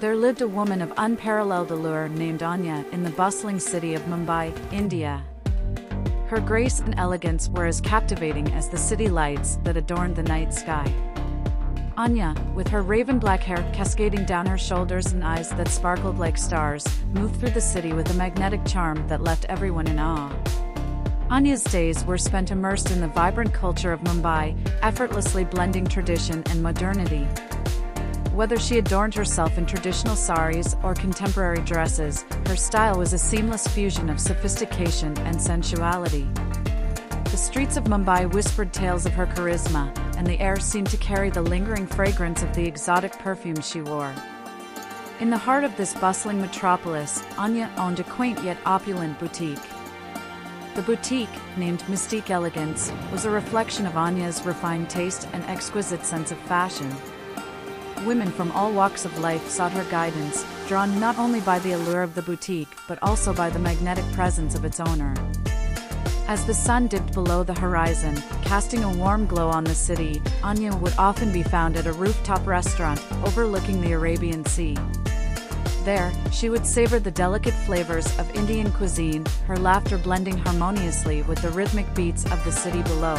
there lived a woman of unparalleled allure named Anya in the bustling city of Mumbai, India. Her grace and elegance were as captivating as the city lights that adorned the night sky. Anya, with her raven black hair cascading down her shoulders and eyes that sparkled like stars, moved through the city with a magnetic charm that left everyone in awe. Anya's days were spent immersed in the vibrant culture of Mumbai, effortlessly blending tradition and modernity. Whether she adorned herself in traditional saris or contemporary dresses, her style was a seamless fusion of sophistication and sensuality. The streets of Mumbai whispered tales of her charisma, and the air seemed to carry the lingering fragrance of the exotic perfume she wore. In the heart of this bustling metropolis, Anya owned a quaint yet opulent boutique. The boutique, named Mystique Elegance, was a reflection of Anya's refined taste and exquisite sense of fashion. Women from all walks of life sought her guidance, drawn not only by the allure of the boutique but also by the magnetic presence of its owner. As the sun dipped below the horizon, casting a warm glow on the city, Anya would often be found at a rooftop restaurant overlooking the Arabian Sea. There, she would savor the delicate flavors of Indian cuisine, her laughter blending harmoniously with the rhythmic beats of the city below.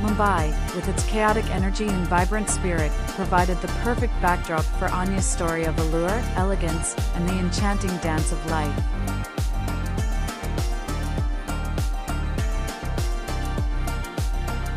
Mumbai, with its chaotic energy and vibrant spirit, provided the perfect backdrop for Anya's story of allure, elegance, and the enchanting dance of life.